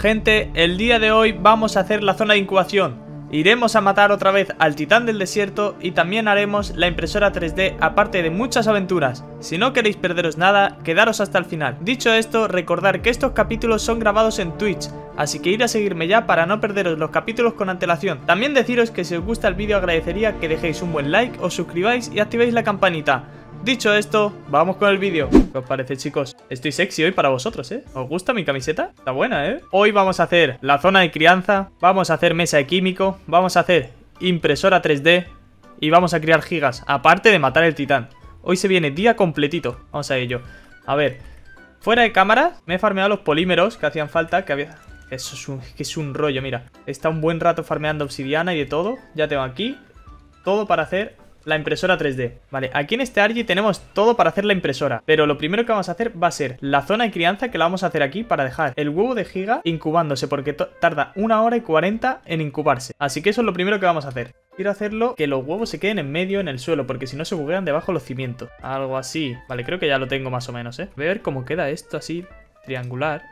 Gente, el día de hoy vamos a hacer la zona de incubación. Iremos a matar otra vez al titán del desierto y también haremos la impresora 3D aparte de muchas aventuras. Si no queréis perderos nada, quedaros hasta el final. Dicho esto, recordar que estos capítulos son grabados en Twitch, así que ir a seguirme ya para no perderos los capítulos con antelación. También deciros que si os gusta el vídeo agradecería que dejéis un buen like, os suscribáis y activéis la campanita. Dicho esto, vamos con el vídeo. ¿Qué os parece, chicos? Estoy sexy hoy para vosotros, ¿eh? ¿Os gusta mi camiseta? Está buena, ¿eh? Hoy vamos a hacer la zona de crianza, vamos a hacer mesa de químico, vamos a hacer impresora 3D y vamos a criar gigas, aparte de matar el titán. Hoy se viene día completito. Vamos a ello. A ver, fuera de cámara me he farmeado los polímeros que hacían falta, que había... Eso es un, que es un rollo, mira. Está un buen rato farmeando obsidiana y de todo. Ya tengo aquí todo para hacer la impresora 3D. Vale, aquí en este Argy tenemos todo para hacer la impresora. Pero lo primero que vamos a hacer va a ser la zona de crianza que la vamos a hacer aquí para dejar el huevo de giga incubándose porque tarda una hora y 40 en incubarse. Así que eso es lo primero que vamos a hacer. Quiero hacerlo que los huevos se queden en medio en el suelo porque si no se buguean debajo los cimientos. Algo así. Vale, creo que ya lo tengo más o menos, ¿eh? Voy a ver cómo queda esto así triangular.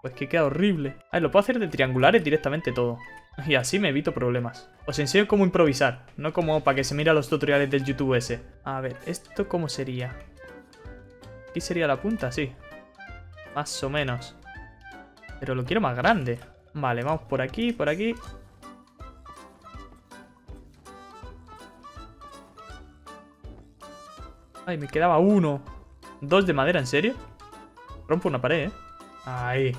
Pues que queda horrible. Ah, lo puedo hacer de triangulares directamente todo. Y así me evito problemas. Os enseño cómo improvisar, no como para que se mire los tutoriales del YouTube ese. A ver, ¿esto cómo sería? Aquí sería la punta, sí. Más o menos. Pero lo quiero más grande. Vale, vamos por aquí, por aquí. Ay, me quedaba uno. Dos de madera, ¿en serio? Rompo una pared, ¿eh? Ahí.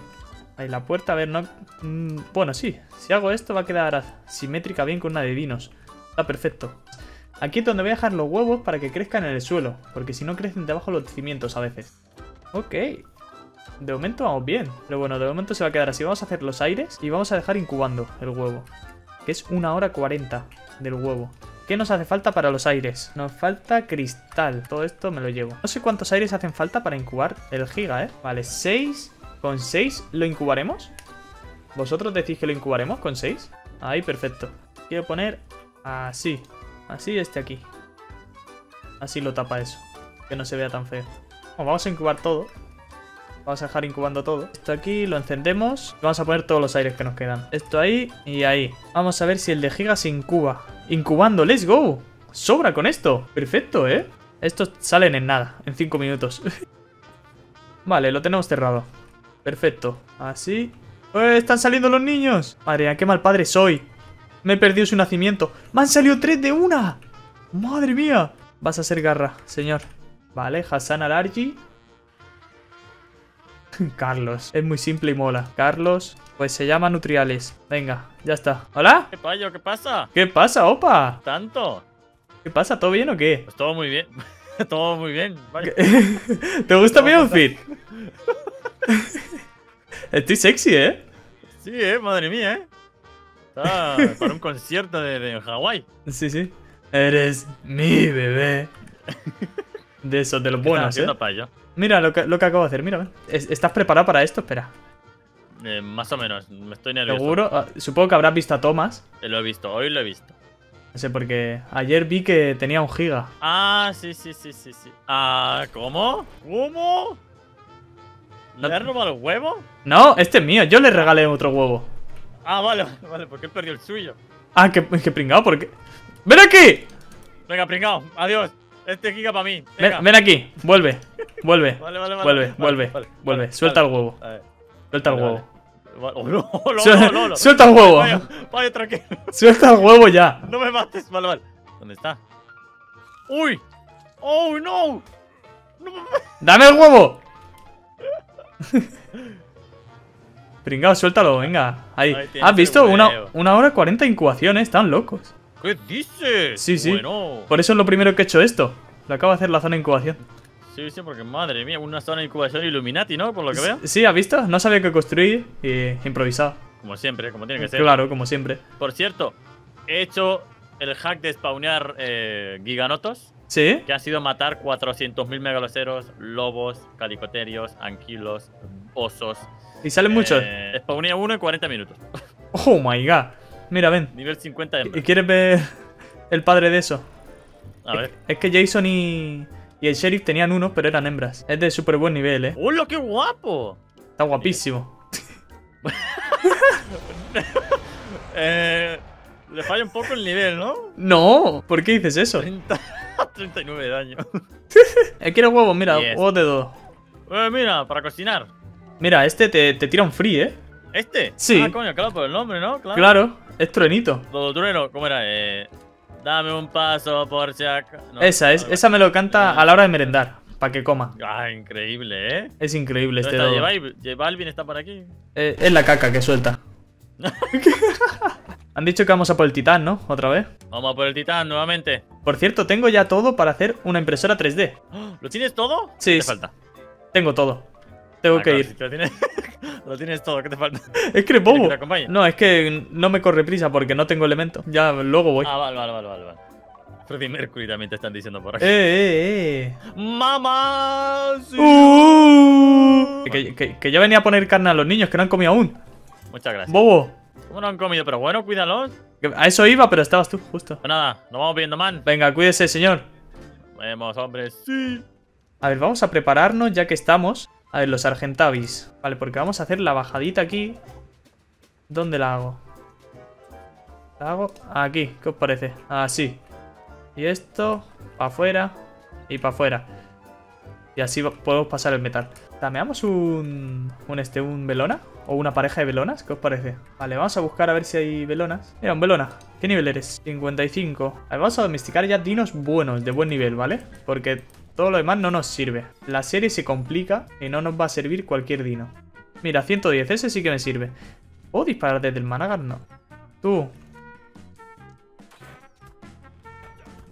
Ahí la puerta, a ver, no... Mm, bueno, sí. Si hago esto va a quedar simétrica bien con una de dinos. Está perfecto. Aquí es donde voy a dejar los huevos para que crezcan en el suelo. Porque si no crecen debajo los cimientos a veces. Ok. De momento vamos bien. Pero bueno, de momento se va a quedar así. Vamos a hacer los aires y vamos a dejar incubando el huevo. Que es una hora 40 del huevo. ¿Qué nos hace falta para los aires? Nos falta cristal. Todo esto me lo llevo. No sé cuántos aires hacen falta para incubar el giga, ¿eh? Vale, 6... ¿Con 6 lo incubaremos? ¿Vosotros decís que lo incubaremos con 6? Ahí, perfecto. Quiero poner así. Así este aquí. Así lo tapa eso. Que no se vea tan feo. vamos a incubar todo. Vamos a dejar incubando todo. Esto aquí lo encendemos. Vamos a poner todos los aires que nos quedan. Esto ahí y ahí. Vamos a ver si el de giga se incuba. Incubando, let's go. Sobra con esto. Perfecto, ¿eh? Estos salen en nada, en 5 minutos. vale, lo tenemos cerrado. Perfecto. Así. ¡Eh! ¡Están saliendo los niños! Madre qué mal padre soy. Me he perdido su nacimiento. ¡Me han salido tres de una! ¡Madre mía! Vas a ser garra, señor. Vale, Hassan Alargi. Carlos. Es muy simple y mola. Carlos, pues se llama Nutriales. Venga, ya está. ¿Hola? ¿Qué payo? ¿Qué pasa? ¿Qué pasa, opa? ¿Tanto? ¿Qué pasa? ¿Todo bien o qué? Pues todo muy bien. todo muy bien. ¿Te gusta mi outfit? Estoy sexy, ¿eh? Sí, eh, madre mía, ¿eh? Está para un concierto de, de Hawái. Sí, sí. Eres mi bebé. De esos, de los buenos, ¿eh? Mira lo que, lo que acabo de hacer, mira. ¿Estás preparado para esto? Espera. Eh, más o menos, me estoy nervioso. ¿Seguro? Ah, supongo que habrás visto a Thomas. Eh, lo he visto, hoy lo he visto. No sé, porque ayer vi que tenía un giga. Ah, sí, sí, sí, sí, sí. Ah, ¿cómo? ¿Cómo? ¿Le has robado el huevo? No, este es mío. Yo le regalé otro huevo. Ah, vale, vale, porque él perdió el suyo. Ah, que, que pringado, porque. ¡Ven aquí! Venga, pringado, adiós. Este giga para mí. Ven, aquí, vuelve. Vuelve. Vale, vale, vale. Vuelve, vuelve, vuelve. Suelta el huevo. Suelta el huevo. Oh, no, no, no, no, Suelta el huevo. Vaya, tranquilo. Suelta el huevo ya. No me mates. Vale, vale. ¿Dónde está? ¡Uy! ¡Oh, no! no ¡Dame el huevo! Pringao, suéltalo, venga. Ahí. ¿Has visto? Una, una hora 40 incubaciones, están locos. ¿Qué dices? Sí, sí. Por eso es lo primero que he hecho esto. Lo acabo de hacer la zona de incubación. Sí, sí, porque madre mía, una zona de incubación Illuminati, ¿no? Por lo que veo. Sí, ¿has visto? No sabía qué construir y improvisado. Como siempre, como tiene que ser. Claro, como siempre. Por cierto, he hecho el hack de spawnear eh, giganotos. ¿Sí? Que ha sido matar 400.000 megaloceros, lobos, calicoterios, anquilos, osos. ¿Y salen muchos? Eh, spawnea uno en 40 minutos. Oh my god. Mira, ven. Nivel 50 de ¿Y quieres ver el padre de eso? A ver. Es que Jason y, y el sheriff tenían uno, pero eran hembras. Es de súper buen nivel, ¿eh? ¡Hola, qué guapo! Está guapísimo. Eh, le falla un poco el nivel, ¿no? No, ¿por qué dices eso? 30, 39 de daño. Eh, quiero huevos, mira, Yes. huevos de dos. Eh, mira, para cocinar. Mira, este te, te tira un free, ¿eh? ¿Este? Sí. Ah, coño, claro, por el nombre, ¿no? Claro. Claro, es truenito. Todo trueno, ¿cómo era? Eh, dame un paso por. No, esa, es, esa me lo canta a la hora de merendar, para que coma. Ah, increíble, ¿eh? Es increíble este ¿Dónde dodo. J Balvin está por aquí. Eh, es la caca que suelta. Han dicho que vamos a por el titán, ¿no? Otra vez. Vamos a por el titán nuevamente. Por cierto, tengo ya todo para hacer una impresora 3D. ¿Lo tienes todo? Sí, ¿Qué te sí. falta? Tengo todo. Tengo Ah, que claro, ir. si lo, tienes, lo tienes todo, ¿qué te falta? Es que eres ¿Quieres bobo. No, es que no me corre prisa porque no tengo elemento. Ya luego voy. Ah, vale, vale, vale, vale. vale. Freddie Mercury también te están diciendo por Eh, aquí. eh, eh. ¡Mamá! sí. Uh. Que, que- que yo venía a poner carne a los niños que no han comido aún. Muchas gracias. Bobo. ¿Cómo no han comido? Pero bueno, cuídalos. A eso iba, pero estabas tú, justo. Pues nada, nos vamos viendo, man. Venga, cuídese, señor. Vemos, hombres. Sí. A ver, vamos a prepararnos ya que estamos. A ver, los argentavis. Vale, porque vamos a hacer la bajadita aquí. ¿Dónde la hago? La hago aquí, ¿qué os parece? Así. Y esto, para afuera y para afuera. Y así podemos pasar el metal. ¿Dameamos un, un, este, un velona? ¿O una pareja de velonas? ¿Qué os parece? Vale, vamos a buscar a ver si hay velonas. Mira, un velona. ¿Qué nivel eres? 55. A ver, vamos a domesticar ya dinos buenos, de buen nivel, ¿vale? Porque todo lo demás no nos sirve. La serie se complica y no nos va a servir cualquier dino. Mira, 110, ese sí que me sirve. ¿Puedo disparar desde el Managar? No. Tú.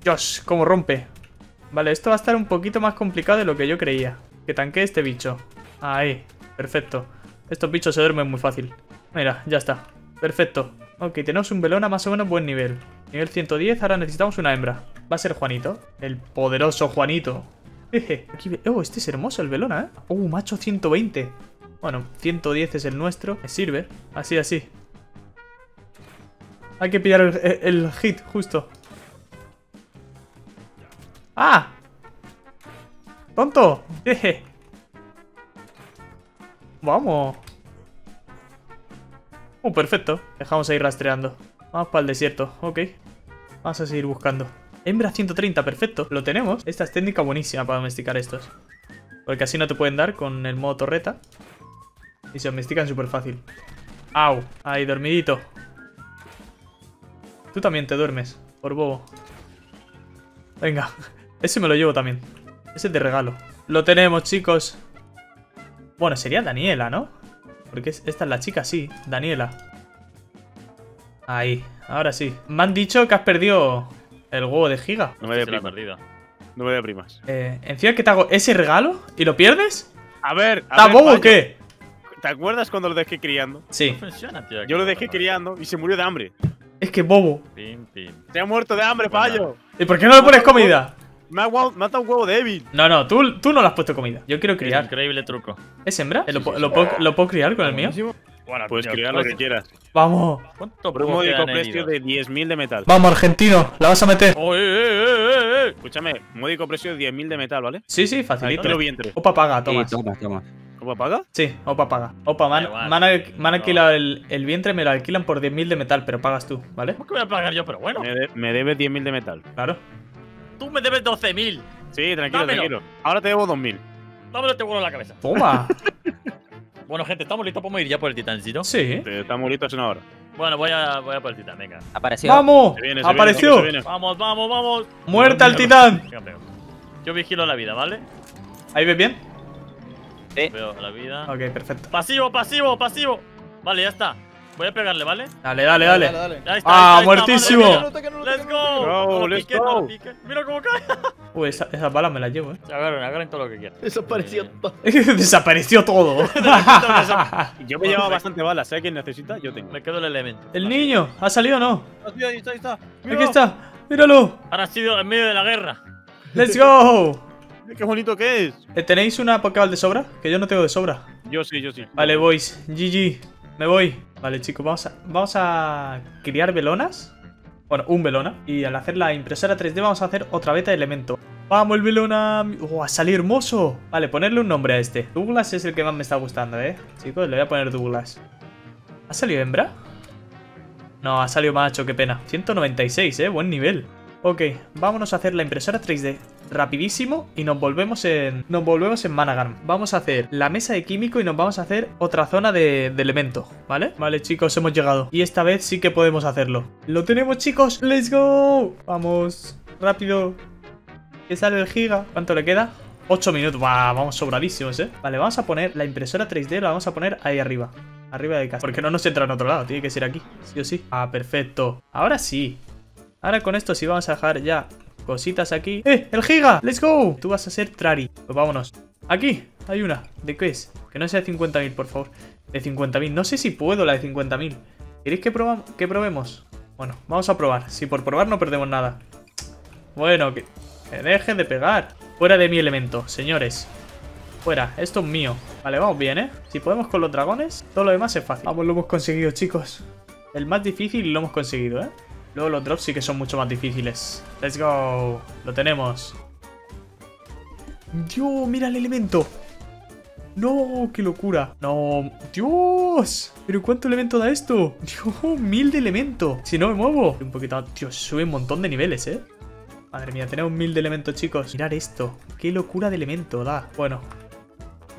Dios, cómo rompe. Vale, esto va a estar un poquito más complicado de lo que yo creía. Que tanque este bicho. Ahí, perfecto. Estos bichos se duermen muy fácil. Mira, ya está. Perfecto. Ok, tenemos un velona más o menos buen nivel. Nivel 110, ahora necesitamos una hembra. Va a ser Juanito. El poderoso Juanito. Jeje. Aquí Oh, este es hermoso el velona, ¿eh? Oh, macho 120. Bueno, 110 es el nuestro. Me sirve. Así, así. Hay que pillar el, el- el hit, justo. ¡Ah! ¡Tonto! Jeje. Vamos. Oh, perfecto. Dejamos ahí rastreando. Vamos para el desierto. Ok. Vamos a seguir buscando. Hembra 130, perfecto. Lo tenemos. Esta es técnica buenísima para domesticar estos. Porque así no te pueden dar con el modo torreta. Y se domestican súper fácil. ¡Au! Ahí, dormidito. Tú también te duermes, por bobo. Venga, ese me lo llevo también. Ese es de regalo. Lo tenemos, chicos. Bueno, sería Daniela, ¿no? Porque es- esta es la chica, sí. Daniela. Ahí, ahora sí. Me han dicho que has perdido el huevo de giga. No me he primas. perdido. No me dé primas. Eh, encima que te hago ese regalo y lo pierdes. A ver, a ¿Está ver, bobo o qué? ¿Te acuerdas cuando lo dejé criando? Sí, Funciona, tío. Yo lo dejé criando y se murió de hambre. es que bobo. Pim, pim. Se ha muerto de hambre, Bueno. Payo. ¿Y por qué no le pones comida? Me ha guau- mata un huevo débil. No, no, tú, tú no le has puesto comida. Yo quiero Es criar. increíble truco. ¿Es hembra? ¿Lo, Sí, po- sí, lo sí. puedo, lo puedo criar con el mío? Bueno, Puedes criar lo que quieras. Vamos. ¿Cuánto módico quedan precio de 10.000 de metal. Vamos, argentino. La vas a meter. Oh, eh, eh, eh, eh, eh. Escúchame, módico precio de 10.000 de metal, ¿vale? Sí, sí, facilito. lo vientre. Opa paga, Sí, Tomás. toma, toma. ¿Cómo paga? Sí, Opa paga. Opa, al- me han No. alquilado el, el vientre, me lo alquilan por 10.000 de metal, pero pagas tú, ¿vale? ¿Cómo que voy a pagar yo? Pero bueno, Me, de- me debes 10.000 de metal. Claro. Tú me debes 12.000. Sí, tranquilo, Dámelo. tranquilo. Ahora te debo 2.000. Dámelo este vuelo en la cabeza. Toma. Bueno, gente, estamos listos. ¿Podemos ir ya por el titancito? sí. Te- Estamos listos en una hora. Bueno, voy a, voy a por el titán, venga. Apareció. ¡Vamos! Se viene, se ¡Apareció! viene, se viene. Vamos, vamos, vamos. ¡Muerte al Venga, titán! venga, venga. Yo vigilo la vida, ¿vale? ¿Ahí ves bien? Sí. Veo la vida. Ok, perfecto. Pasivo, pasivo, pasivo. Vale, ya está. Voy a pegarle, ¿vale? Dale, dale, dale. Ah, ahí está, ahí está, muertísimo. madre. ¡Let's go! No let's no go. Mira cómo cae. Uy, esa- esas balas me las llevo, eh. Agarren, agarren todo lo que quieran. Desapareció Eh, todo. Desapareció todo. Yo me llevaba bastante balas. ¿Sabes quién necesita? Yo tengo. Me quedo el elemento. ¿El niño? ¿Ha salido o no? Ahí está, ahí está. Aquí está. Míralo. Ahora ha sido en medio de la guerra. Let's go. Qué bonito que es. Eh, ¿Tenéis una Pokéball de sobra? Que yo no tengo de sobra. Yo sí, yo sí. Vale, boys. GG. Me voy. Vale, chicos, vamos a, a criar velonas. Bueno, un velona. Y al hacer la impresora 3D vamos a hacer otra beta de elemento. ¡Vamos, el velona! ¡Oh, ha salido hermoso! Vale, ponerle un nombre a este. Douglas es el que más me está gustando, ¿eh? Chicos, le voy a poner Douglas. ¿Ha salido hembra? No, ha salido macho, qué pena. 196, eh, buen nivel. Ok, vámonos a hacer la impresora 3D rapidísimo y nos volvemos en nos volvemos en Managan. Vamos a hacer la mesa de químico y nos vamos a hacer otra zona de, de elemento, ¿vale? Vale, chicos, hemos llegado. Y esta vez sí que podemos hacerlo. ¡Lo tenemos, chicos! ¡Let's go! Vamos, rápido. ¿Qué sale el giga? ¿Cuánto le queda? 8 minutos. ¡Bah! Vamos sobradísimos, ¿eh? Vale, vamos a poner la impresora 3D, la vamos a poner ahí arriba. Arriba de casa. Porque no nos entra en otro lado, tiene que ser aquí. Sí o sí. Ah, perfecto. Ahora sí. Ahora con esto sí vamos a dejar ya cositas aquí. ¡Eh! ¡El giga! ¡Let's go! Tú vas a ser Trari. Pues vámonos. Aquí, hay una. ¿De qué es? Que no sea de 50.000, por favor. De 50.000. No sé si puedo la de 50.000. ¿Queréis que, que probemos? Bueno, vamos a probar. Si por probar no perdemos nada. Bueno, que, que dejen de pegar. Fuera de mi elemento, señores. Fuera, esto es mío. Vale, vamos bien, ¿eh? Si podemos con los dragones, todo lo demás es fácil. Vamos, lo hemos conseguido, chicos. El más difícil lo hemos conseguido, ¿eh? Luego los drops sí que son mucho más difíciles. Let's go. Lo tenemos. Dios, mira el elemento. No, qué locura. No, Dios. ¿Pero cuánto elemento da esto? Dios, mil de elemento. Si no me muevo. Un poquito, Dios, sube un montón de niveles, ¿eh? Madre mía, tenemos mil de elemento, chicos. Mirad esto. Qué locura de elemento da. Bueno,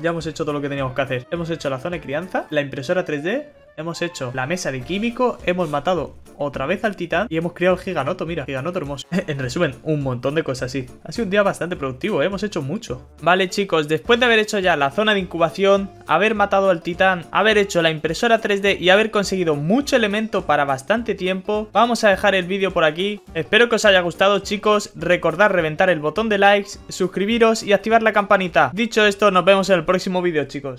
ya hemos hecho todo lo que teníamos que hacer. Hemos hecho la zona de crianza, la impresora 3D, hemos hecho la mesa de químico, hemos matado otra vez al titán y hemos creado el giganoto, mira, giganoto hermoso. en resumen, un montón de cosas así. Ha sido un día bastante productivo, ¿eh? hemos hecho mucho. Vale chicos, después de haber hecho ya la zona de incubación, haber matado al titán, haber hecho la impresora 3D y haber conseguido mucho elemento para bastante tiempo, vamos a dejar el vídeo por aquí. Espero que os haya gustado chicos, recordad reventar el botón de likes, suscribiros y activar la campanita. Dicho esto, nos vemos en el próximo vídeo chicos.